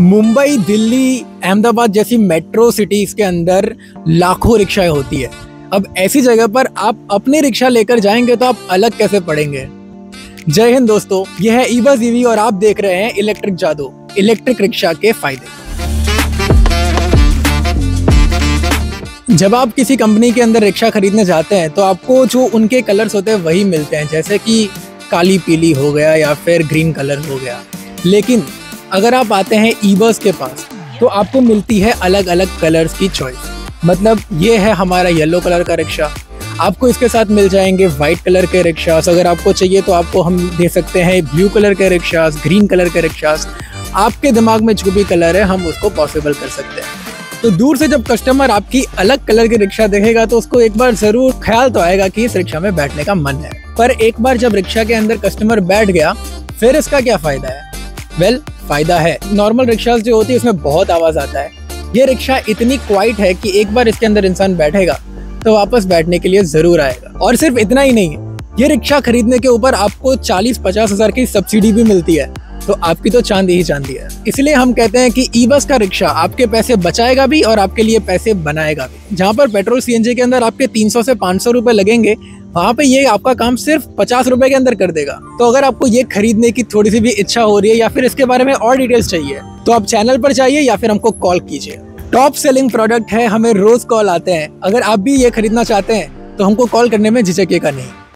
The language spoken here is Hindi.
मुंबई, दिल्ली, अहमदाबाद जैसी मेट्रो सिटीज़ के अंदर लाखों रिक्शाएँ होती है। अब ऐसी जगह पर आप अपने रिक्शा लेकर जाएँगे तो आप अलग कैसे पड़ेंगे? जय हिंद दोस्तों, यह है ईबा जीवी और आप देख रहे हैं इलेक्ट्रिक जादू इलेक्ट्रिक रिक्शा के फ़ायदे। जब आप किसी कंपनी के अंदर रिक्शा खरीदने जाते हैं तो आपको जो उनके कलर्स होते हैं वही मिलते हैं, जैसे कि काली पीली हो गया या फिर ग्रीन कलर हो गया। लेकिन अगर आप आते हैं ईबर्स के पास तो आपको मिलती है अलग अलग कलर्स की चॉइस मतलब ये है हमारा येलो कलर का रिक्शा आपको इसके साथ मिल जाएँगे वाइट कलर के रिक्शास अगर आपको चाहिए तो आपको हम दे सकते हैं ब्लू कलर के रिक्शास ग्रीन कलर के रिक्शास आपके दिमाग में जो भी कलर है, हम उसको पॉसिबल कर सकते हैं. तो दूर से जब कस्टमर आपकी अलग कलर की रिक्शा देखेगा तो उसको एक बार ज़रूर ख्याल तो आएगा कि इस रिक्शा में बैठने का मन है. पर एक बार जब रिक्शा के अंदर कस्टमर बैठ गया, फिर इसका क्या फ़ायदा है? वेल, फ़ायदा है। नॉर्मल रिक्शा जो होती है, उसमें बहुत आवाज़ आता है। ये रिक्शा इतनी क्वाइट है कि एक बार इसके अंदर इंसान बैठेगा तो वापस बैठने के लिए ज़रूर आएगा। और सिर्फ़ इतना ही नहीं है ये रिक्शा खरीदने के ऊपर आपको चालीस पचास हज़ार की सब्सिडी भी मिलती है। तो आपकी तो चांदी ही चांदी है। इसलिए हम कहते हैं कि ई बस का रिक्शा आपके पैसे बचाएगा भी और आपके लिए पैसे बनाएगा भी। जहाँ पर पेट्रोल सीएनजी के अंदर आपके 300 से 500 रुपए लगेंगे वहाँ पे ये आपका काम सिर्फ़ पचास रुपए के अंदर कर देगा। तो अगर आपको ये खरीदने की थोड़ी सी भी इच्छा हो रही है या फिर इसके बारे में और डिटेल्स चाहिए तो आप चैनल पर जाइए या फिर हमको कॉल कीजिए। टॉप सेलिंग प्रोडक्ट है, हमें रोज कॉल आते हैं। अगर आप भी ये खरीदना चाहते हैं तो हमको कॉल करने में झिझकेगा नहीं।